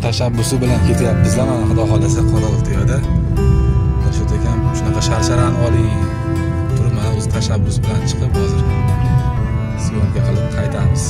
akam tashabbusi bilan ketyapmizda mana xudo xohlasa qorovultiyoda dilshod akam shunaqa sharsharani oling. Turib mana o'zi tashabbus bilan chiqib hozir syomka qilib qaytamiz.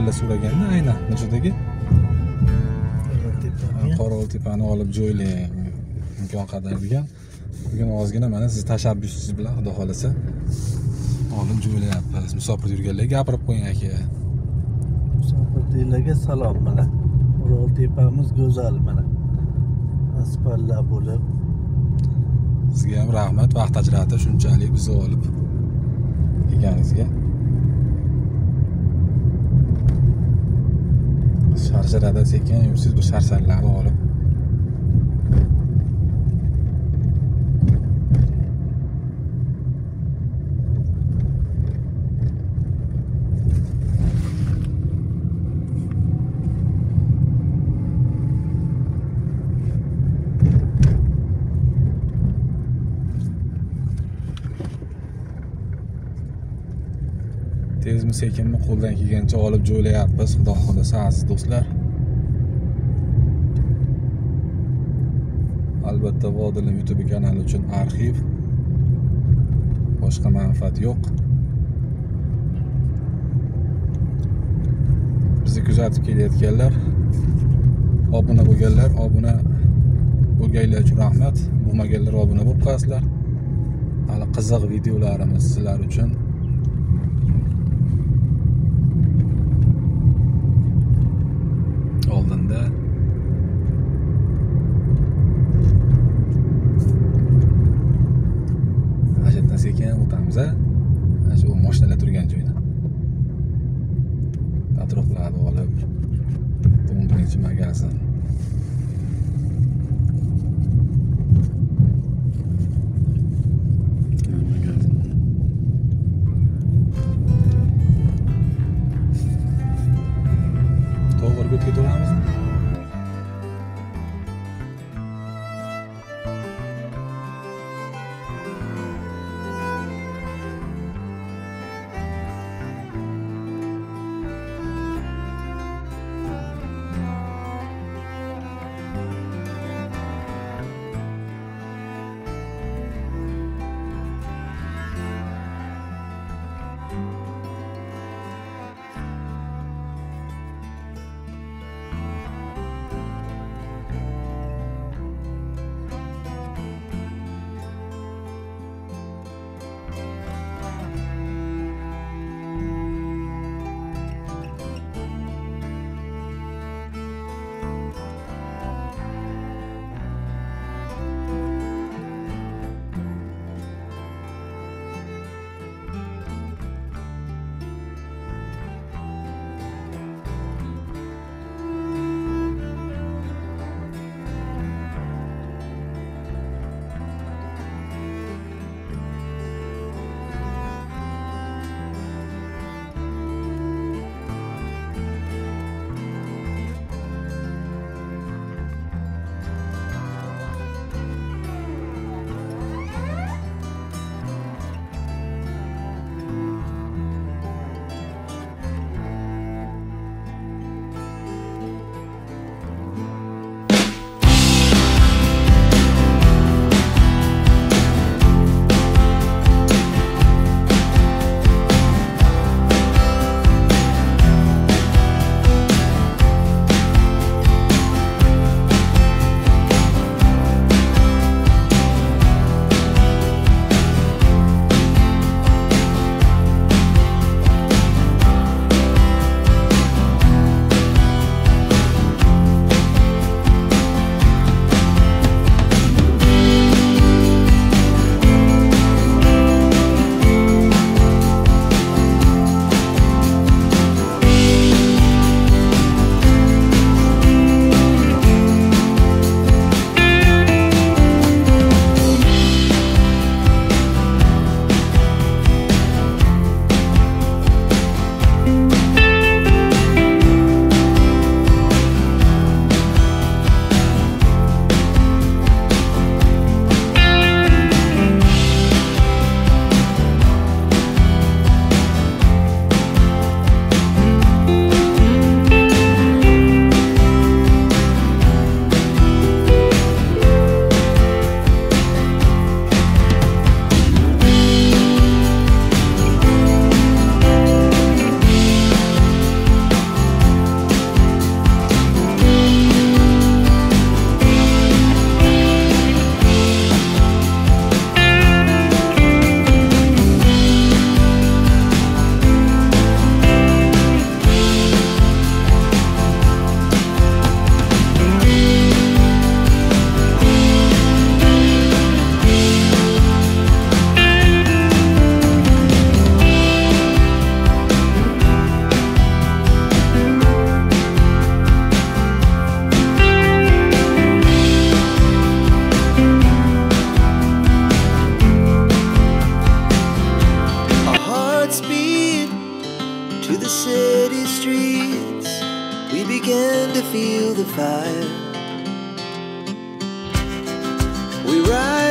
Yurganlar so'raganda aynan dilshod aka qorovultepani olib joylang imkon qadar degan. Bugun ozgina mana siz tashabbusingiz bilan xudo xohlasa. Olib joylayapmiz. Musofir yurganlarga gapirib qo'ying aka. Musofirliklarga salom mana. Tepamiz go'zal mana. Asfaltlar bo'lib. Sizga ham rahmat. Vaqt ajratib shunchalik bizni olib kelganingizga sharsharada sekin yursangiz bu sharsharlarni olib sekinmi qo'ldan kelgancha olib jo'layapmiz xudo xohlasa aziz do'stlar. Albatta vodilni youtube kanali uchun arxiv. Boshqa manfaat yo'q. Bizni kuzatib kelayotganlar obuna bo'lganlar obuna bo'lganlar uchun rahmat. Bo'lmaganlar obuna bo'lib qolasizlar hali qiziq videolarimiz sizlar uchun to my godson.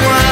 moi